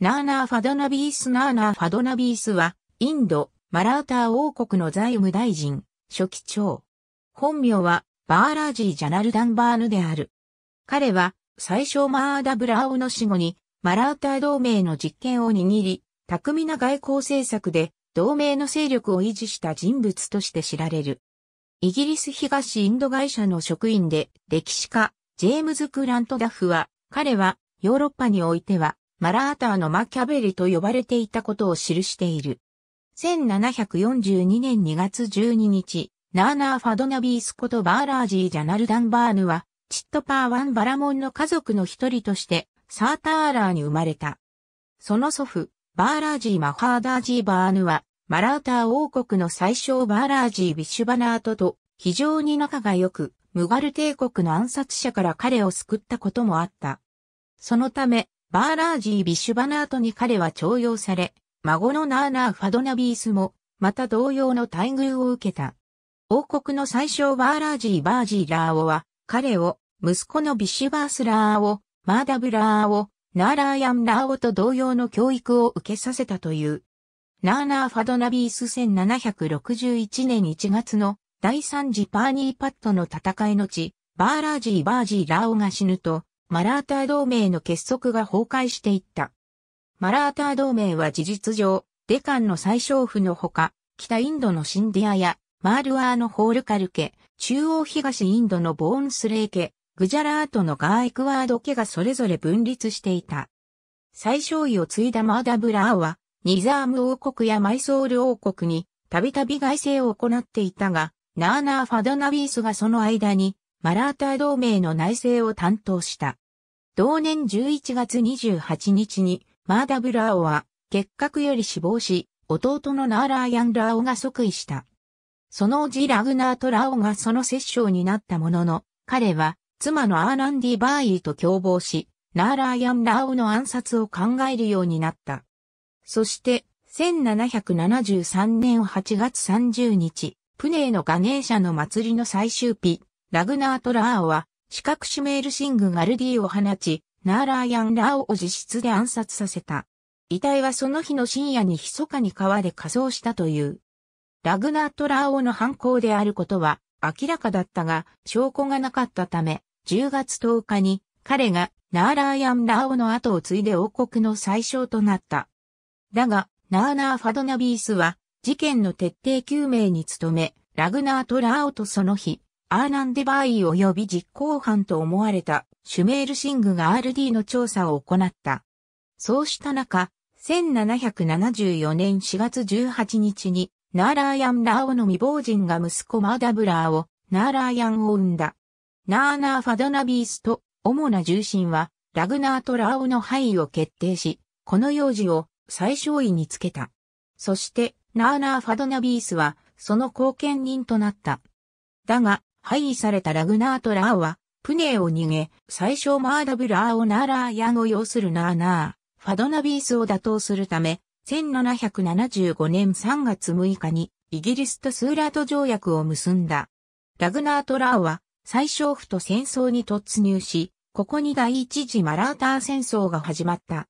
ナーナー・ファドナビース・ナーナー・ファドナビースは、インド、マラーター王国の財務大臣、初期長。本名は、バーラージー・ジャナルダンバーヌである。彼は、最初マーダ・ブラーオの死後に、マラーター同盟の実権を握り、巧みな外交政策で、同盟の勢力を維持した人物として知られる。イギリス東インド会社の職員で、歴史家、ジェームズ・クラントダフは、彼は、ヨーロッパにおいては、マラーターのマキャベリと呼ばれていたことを記している。1742年2月12日、ナーナー・ファドナビースことバーラージー・ジャナルダンバーヌは、チットパーワン・バラモンの家族の一人として、サーターラーに生まれた。その祖父、バーラージー・マハーダージー・バーヌは、マラーター王国の宰相バーラージー・ビシュバナートと非常に仲が良く、ムガル帝国の暗殺者から彼を救ったこともあった。そのため、バーラージー・ビッシュバナートに彼は重用され、孫のナーナー・ファドナビースも、また同様の待遇を受けた。王国の宰相バーラージー・バージー・ラーオは、彼を、息子のビッシュバース・ラーオ、マーダブ・ラーオ、ナーラーヤン・ラーオと同様の教育を受けさせたという。ナーナー・ファドナビース1761年1月の第三次パーニーパットの戦いののち、バーラージー・バージー・ラーオが死ぬと、マラーター同盟の結束が崩壊していった。マラーター同盟は事実上、デカンの宰相府のほか、北インドのシンディアや、マールワーのホールカル家、中央東インドのボーンスレー家、グジャラートのガーエクワード家がそれぞれ分立していた。宰相位を継いだマーダブラーは、ニザーム王国やマイソール王国に、たびたび外征を行っていたが、ナーナー・ファドナビースがその間に、マラーター同盟の内政を担当した。同年11月28日に、マーダブラーオは、結核より死亡し、弟のナーラーヤン・ラオが即位した。その叔父ラグナート・ラオがその摂政になったものの、彼は、妻のアーナンディ・バーイーと共謀し、ナーラーヤン・ラオの暗殺を考えるようになった。そして、1773年8月30日、プネーのガネーシャの祭りの最終日、ラグナート・ラオは、四角シュメールシング・ガルディを放ち、ナーラーヤン・ラオを自室で暗殺させた。遺体はその日の深夜に密かに川で仮装したという。ラグナート・ラオの犯行であることは明らかだったが、証拠がなかったため、10月10日に彼がナーラーヤン・ラオの後を継いで王国の最小となった。だが、ナーナー・ファドナビースは事件の徹底究明に努め、ラグナート・ラオとその日、アーナンデバーイ及び実行犯と思われたシュメールシングが RD の調査を行った。そうした中、1774年4月18日に、ナーラーヤン・ラオの未亡人が息子マーダブラーを、ナーラーヤンを生んだ。ナーナー・ファドナビースと、主な重心は、ラグナーとラオの範囲を決定し、この幼児を最小位につけた。そして、ナーナー・ファドナビースは、その後見人となった。だが、廃位されたラグナーとラーは、プネーを逃げ、最小マーダブラーをナーラーヤンを要するナーナー、ファドナビースを打倒するため、1775年3月6日に、イギリスとスーラート条約を結んだ。ラグナーとラーは、最小府と戦争に突入し、ここに第一次マラーター戦争が始まった。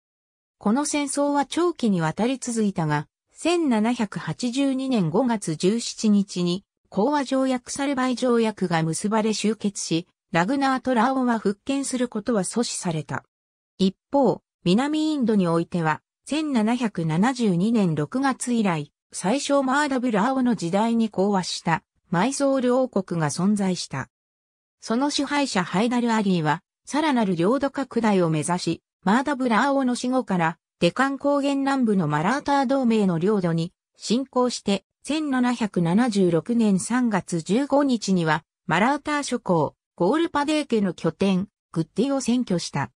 この戦争は長期にわたり続いたが、1782年5月17日に、講和条約サルバイ条約が結ばれ終結し、ラグナート・ラーオは復権することは阻止された。一方、南インドにおいては、1772年6月以来、宰相マーダブラオの時代に講和したマイソール王国が存在した。その支配者ハイダル・アリーは、さらなる領土拡大を目指し、マーダブラーオの死後からデカン高原南部のマラーター同盟の領土に侵攻して、1776年3月15日には、マラーター諸侯、ゴールパデー家の拠点、グッディを占拠した。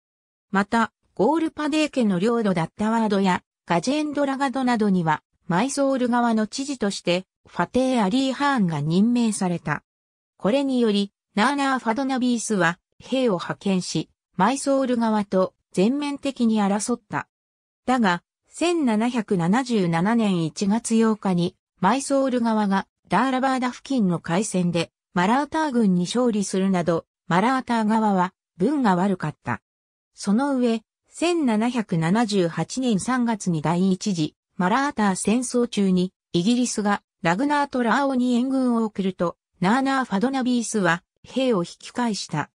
また、ゴールパデー家の領土だったワードやガジェンドラガドなどには、マイソール側の知事として、ファテー・アリー・ハーンが任命された。これにより、ナーナー・ファドナビースは、兵を派遣し、マイソール側と全面的に争った。だが、1777年1月8日に、マイソール側がダーラバーダ付近の海戦でマラーター軍に勝利するなど、マラーター側は文が悪かった。その上、1778年3月に第一次マラーター戦争中にイギリスがラグナート・ラーオに援軍を送ると、ナーナー・ファドナビースは兵を引き返した。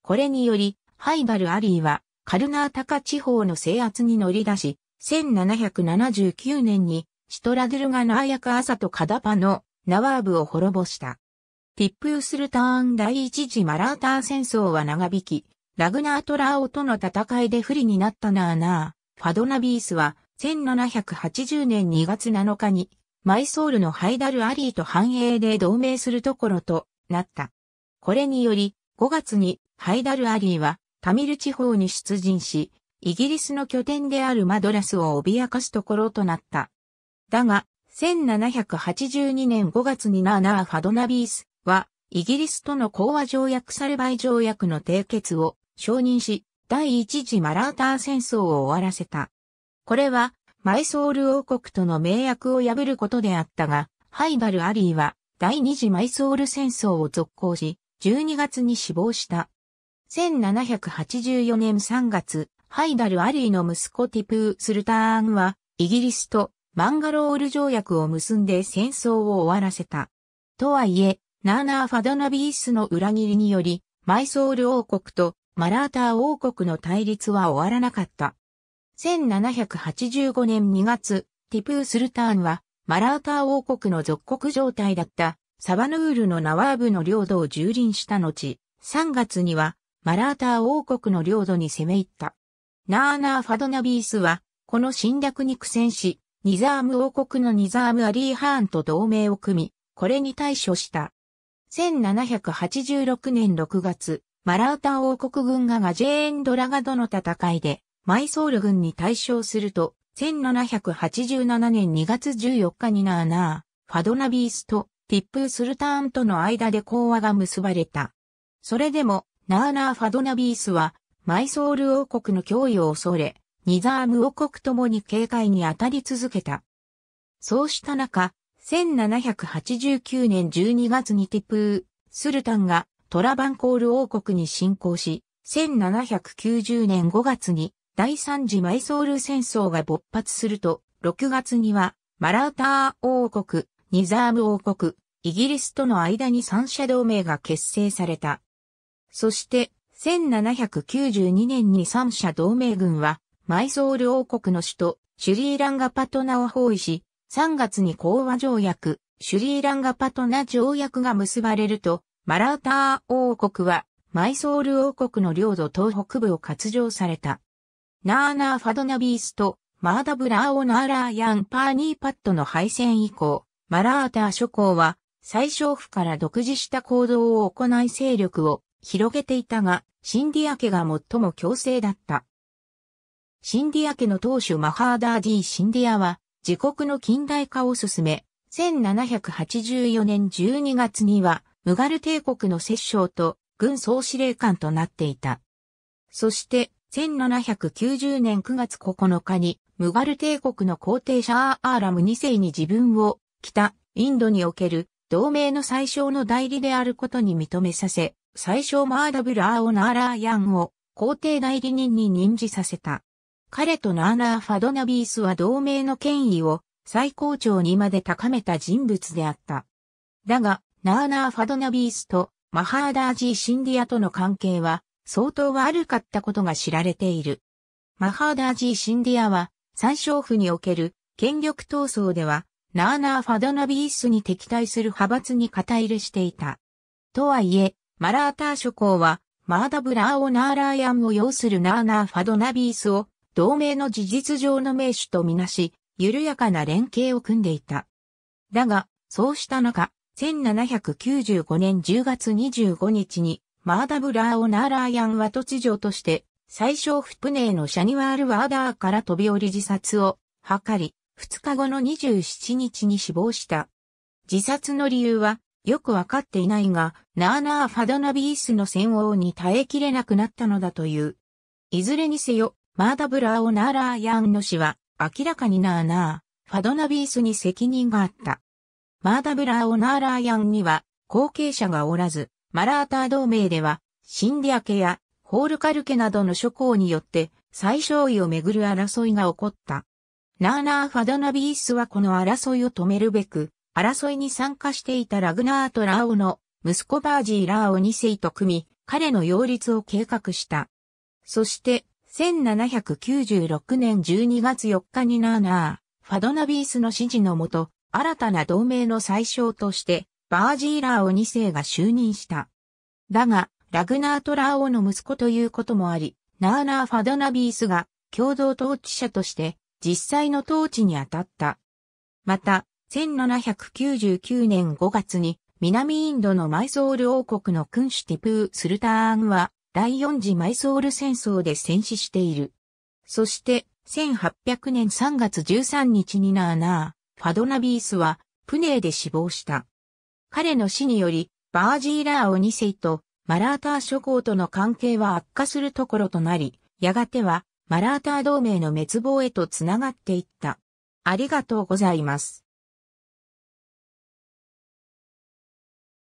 これにより、ハイダル・アリーはカルナータカ地方の制圧に乗り出し、1779年にシトラドゥルガナーヤカアサとカダパのナワーブを滅ぼした。ティップースルターン第一次マラーター戦争は長引き、ラグナートラーオとの戦いで不利になったナーナー。ファドナビースは1780年2月7日にマイソールのハイダル・アリーと繁栄で同盟するところとなった。これにより5月にハイダル・アリーはタミル地方に出陣し、イギリスの拠点であるマドラスを脅かすところとなった。だが、1782年5月にナーナー・ファドナビースは、イギリスとの講和条約サルバイ条約の締結を承認し、第一次マラーター戦争を終わらせた。これは、マイソール王国との盟約を破ることであったが、ハイダル・アリーは第二次マイソール戦争を続行し、12月に死亡した。1784年3月、ハイダル・アリーの息子ティプー・スルターンは、イギリスとマンガロール条約を結んで戦争を終わらせた。とはいえ、ナーナー・ファドナビースの裏切りにより、マイソール王国とマラーター王国の対立は終わらなかった。1785年2月、ティプー・スルターンは、マラーター王国の属国状態だったサバヌールのナワーブの領土を蹂躙した後、3月にはマラーター王国の領土に攻め入った。ナーナー・ファドナビースは、この侵略に苦戦し、ニザーム王国のニザーム・アリー・ハーンと同盟を組み、これに対処した。1786年6月、マラータ王国軍がガジェーン・ドラガドの戦いで、マイソール軍に対勝すると、1787年2月14日にナーナー、ファドナビースとティップ・スルターンとの間で講和が結ばれた。それでも、ナーナー・ファドナビースは、マイソール王国の脅威を恐れ、ニザーム王国ともに警戒に当たり続けた。そうした中、1789年12月にティプー、スルタンがトラバンコール王国に侵攻し、1790年5月に第三次マイソール戦争が勃発すると、6月にはマラーター王国、ニザーム王国、イギリスとの間に三者同盟が結成された。そして、1792年に三者同盟軍は、マイソール王国の首都、シュリーランガパトナを包囲し、3月に講和条約、シュリーランガパトナ条約が結ばれると、マラーター王国は、マイソール王国の領土東北部を割譲された。ナーナー・ファドナビースと、マーダブラーオ・ナーラーヤン・パーニーパッドの敗戦以降、マラーター諸侯は、最小府から独自した行動を行い勢力を広げていたが、シンディア家が最も強勢だった。シンディア家の当主マハーダーディ・シンディアは、自国の近代化を進め、1784年12月には、ムガル帝国の摂政と軍総司令官となっていた。そして、1790年9月9日に、ムガル帝国の皇帝シャーアーラム2世に自分を、北、インドにおける同盟の最小の代理であることに認めさせ、最小マーダブル・アーオ・ナーラーヤンを皇帝代理人に任じさせた。彼とナーナー・ファドナビースは同盟の権威を最高潮にまで高めた人物であった。だが、ナーナー・ファドナビースとマハーダージー・シンディアとの関係は相当悪かったことが知られている。マハーダージー・シンディアは宰相府における権力闘争ではナーナー・ファドナビースに敵対する派閥に肩入れしていた。とはいえ、マラーター諸侯は、マーダブラーオナーラーヤンを擁するナーナーファドナビースを、同盟の事実上の名手とみなし、緩やかな連携を組んでいた。だが、そうした中、1795年10月25日に、マーダブラーオナーラーヤンは突如として、最小フプネーのシャニワールワーダーから飛び降り自殺を図り、2日後の27日に死亡した。自殺の理由は、よくわかっていないが、ナーナー・ファドナビースの戦王に耐えきれなくなったのだという。いずれにせよ、マーダブラーオ・ナーラー・ヤンの死は、明らかにナーナー、ファドナビースに責任があった。マーダブラーオ・ナーラー・ヤンには、後継者がおらず、マラーター同盟では、シンディア家やホールカル家などの諸侯によって、最小位をめぐる争いが起こった。ナーナー・ファドナビースはこの争いを止めるべく、争いに参加していたラグナート・ラオの息子バージー・ラーオ2世と組み、彼の擁立を計画した。そして、1796年12月4日にナーナー、ファドナビースの指示のもと、新たな同盟の最小として、バージー・ラーオ2世が就任した。だが、ラグナート・ラーオの息子ということもあり、ナーナー・ファドナビースが共同統治者として実際の統治に当たった。また、1799年5月に南インドのマイソール王国の君主ティプー・スルターンは第四次マイソール戦争で戦死している。そして1800年3月13日にナーナー、ファドナビースはプネーで死亡した。彼の死によりバージーラーオ2世とマラーター諸侯との関係は悪化するところとなり、やがてはマラーター同盟の滅亡へとつながっていった。ありがとうございます。